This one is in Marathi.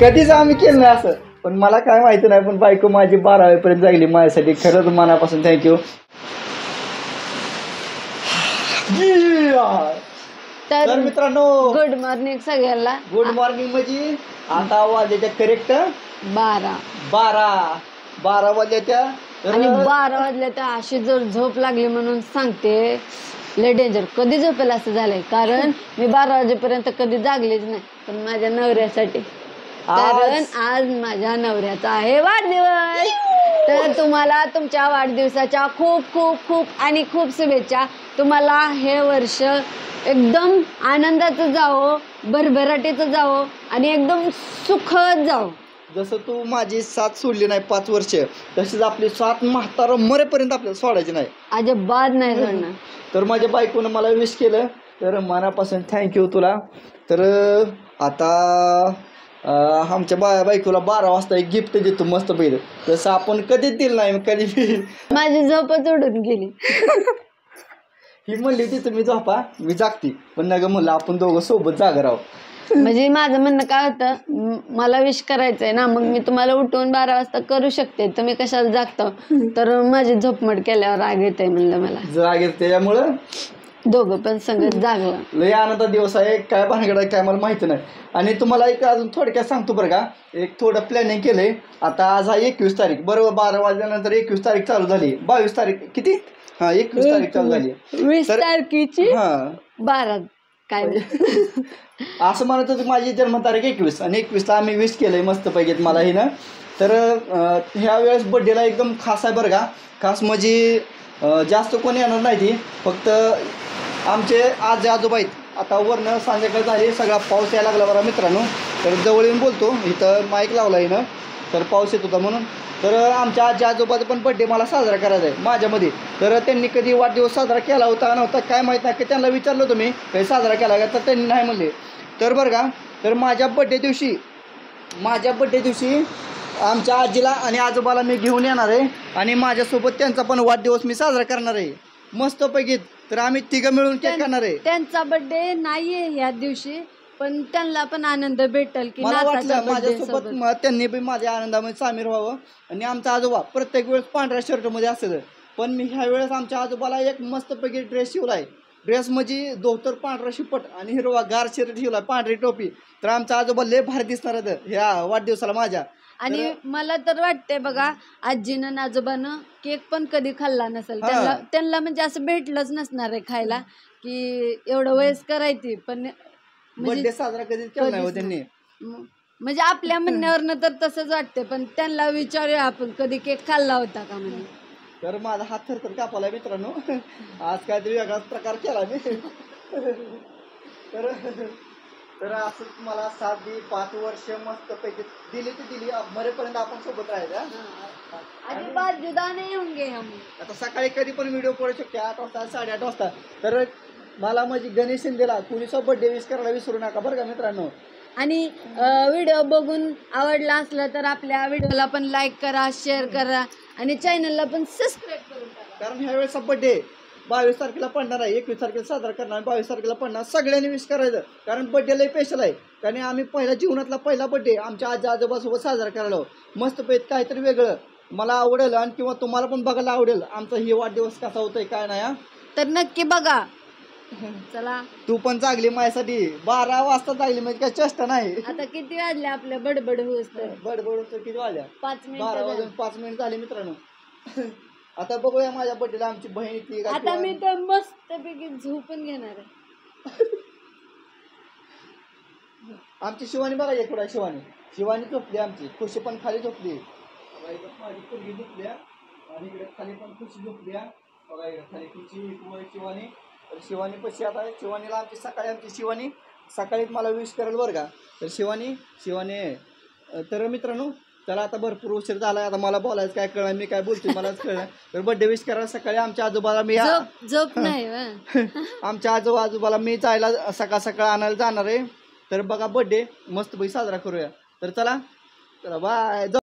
कधीच आम्ही केलं नाही असं. पण मला काय माहिती नाही पण बायको माझी बारावीपर्यंत जागली माझ्यासाठी. खरंच मनापासून थँक्यू तर तर मित्रांनो गुड मॉर्निंग सगळ्यांना. गुड मॉर्निंग म्हणजे आता वाजल्याच्या करेक्ट बारा. बारा. बारा वाजल्याच्या तर आणि बारा वाजल्या तर अशी जर झोप लागली म्हणून सांगते. लय डेंजर कधी झोपेल असं झालंय? कारण मी बारा वाजेपर्यंत कधी जागलीच नाही पण माझ्या नवऱ्यासाठी. कारण आज माझ्या नवऱ्याचा आहे वाढदिवस. तर तुम्हाला तुमच्या वाढदिवसाच्या खूप खूप खूप आणि खूप शुभेच्छा. तुम्हाला हे वर्ष एकदम आनंदाचं जावं भरभराटीचं जावं आणि एकदम सुखद जावं. जसं तू माझी साथ सोडली नाही पाच वर्ष तशीच आपली साथ म्हातारा मरेपर्यंत आपल्याला सोडायची नाही. अजिबात नाही सोडणार. तर माझ्या बायकोनं मला विश केलं तर मनापासून थँक्यू तुला. तर आता आमच्या बा बायकोला बारा वाजता एक गिफ्ट देतो मस्त पहिलं तसं आपण कधीच दिलं नाही कधी बी. माझी झोपच उडून गेली. ही म्हणली होती तुम्ही झोपा मी जागती. पण नग म्हणलं आपण दोघं सोबत जागा राहू. म्हणजे माझं म्हणणं काय होतं मला विश करायचंय ना मग मी तुम्हाला उठवून बारा वाजता करू शकते. तुम्ही कशाला जागता? तर माझी झोपमट केल्यावर राग येते म्हणलं मला. जागे त्याच्यामुळं दोघं पण संगत जागलं. लय आनंदा दिवस आहे. काय भानगड आहे काय मला माहिती नाही. आणि तुम्हाला एक अजून थोडक्यात सांगतो बरं का. एक थोडं प्लॅनिंग केलंय. आता आज हा एकवीस तारीख. बरोबर बारा वाजल्यानंतर एकवीस तारीख चालू झाली. बावीस तारीख किती? हा एकवीस तारीख चालू झाली. वीस तर- तारखेची हा. बारा काय असं म्हणत होतं माझी जन्मतारीख एकवीस आणि एकवीसला आम्ही विश केलंय मस्त पैकी मला ही ना तर ह्या वेळेस बड्डेला एकदम खास आहे बरं का. खास म्हणजे जास्त कोणी येणार नाही ती. फक्त आमचे आजी आजोबा आहेत. आता वरनं संध्याकाळ झाली सगळा पाऊस यायला लागला बरं मित्रांनो. तर जवळ येऊन बोलतो इथं माईक लावला ना तर पाऊस येत होता म्हणून. तर आमच्या आजी आजोबाचा पण बड्डे मला साजरा करायचा आहे माझ्यामध्ये. तर त्यांनी कधी वाढदिवस साजरा केला होता नव्हता काय माहीत नाही की त्यांना विचारलं तुम्ही काही साजरा केला का? तर त्यांनी नाही म्हणले. तर बरं का तर माझ्या बड्डे दिवशी माझ्या बड्डे दिवशी आमच्या आजीला आणि आजोबाला मी घेऊन येणार आहे आणि माझ्यासोबत त्यांचा पण वाढदिवस मी साजरा करणार आहे. मस्तपैकी. तर आम्ही तिघं मिळून केक करणार आहे. त्यांचा बर्थडे नाहीये या दिवशी. पण त्यांना पण आनंद भेटल की मला वाटलं birthday माझ्यासोबत सोबत. म- त्यांनी बी माझ्या आनंदामध्ये सामील व्हावं. आणि आमचा आजोबा प्रत्येक वेळेस पांढऱ्या शर्टमध्ये असेल. पण मी ह्या वेळेस आमच्या आजोबाला एक मस्तपैकी ड्रेस शिवलाय. ड्रेस म्हणजे धोतर पांढरा शिपट आणि हिरवा गार शर्ट शिवलाय पांढरी टोपी. तर आमचा आजोबा लय भारी दिसणार आहेत ह्या वाढदिवसाला माझ्या. आणि मला तर वाटतंय बघा आजीनं आणि आजोबानं केक पण कधी खाल्ला नसेल. हा. त्यांना त्यांना म्हणजे असं भेटलंच नसणार आहे खायला की एवढं वयस्कर आहे ती. पण बर्थडे साजरा कधीच केला नाही हो त्यांनी? म- म्हणजे आपल्या म्हणण्यावरनं तर तसंच वाटते पण त्यांना विचारूया आपण कधी केक खाल्ला होता का म्हणे. तर माझा हात थरथर कापाला मित्रांनो. आज काहीतरी वेगळाच प्रकार केला मी. तर तर असं सात दे पाच वर्ष मस्त पैकी दिली ती दिली. मरेपर्यंत आपण सोबत राहायचं? अजिबात जुदा नाही होंगे हम आता सकाळी कधी पण व्हिडिओ पडू शकते आठ वाजता साडेआठ वाजता. तर मला म्हणजे गणेश शिंदेला कुणीचा बर्थडे विश करायला विसरू नका बरं का मित्रांनो? आणि व्हिडिओ बघून आवडला असला तर आपल्या व्हिडिओला पण लाईक करा शेअर करा आणि चॅनलला पण सबस्क्राईब करून टाका. कारण ह्या वेळेचा बर्थडे बावीस तारखेला पडणार आहे एकवीस तारखेला साजरा करणार बावीस तारखेला पडणार सगळ्यांनी विश करायचं. कारण बर्थडे लय स्पेशल आहे. कारण आम्ही पहिल्या जीवनातला पहिला बर्थडे आमच्या आजी आजोबासोबत साजरा करायला हवं. मस्त पैकी काहीतरी वेगळं. मला आवडेल आणि किंवा तुम्हाला पण बघायला आवडेल. आमचा हे वाढदिवस कसा होतोय काय नाही हा? तर नक्की बघा. चला. तू पण जागली माझ्यासाठी. बारा वाजता जागली म्हणजे काय चेष्टा नाही. आता किती वाजले आपल्या बडबड होस तर बडबड किती वाजल्या पाच बारा मिनिट वाजून पाच मिनिट झाले मित्रांनो. आता बघूया माझ्या बड्डेला आमची बहीण येते का आता किंवा- मी तर मस्त पैकी झोपून घेणार आहे. आमची शिवानी बघा एक पुढे शिवानी. शिवानी झोपली आमची. खुशी पण खाली झोपली. माझी पोरगी झोपल्या आणि इकडे खाली पण खुशी झोपल्या बघा इकडे खाली खुशी शिवानी. तर शिवानी पशी आता शिवानीला आमची सकाळी आमची शिवानी सकाळीच मला विश करेल बरं का. तर शिवानी शिवानी तर मित्रांनो चला आता भरपूर उशीर झाला आता मला बोलायचं काय कळलं मी काय बोलतोय मलाच कळलं तर बड्डे विश करायला सकाळी आमच्या आजोबाला मी झोप नाही. आमच्या आजोबा आजोबाला मी जायला सकाळ सकाळ आणायला जाणार आहे. तर बघा बड्डे मस्तपैकी साजरा करूया. तर चला चला बाय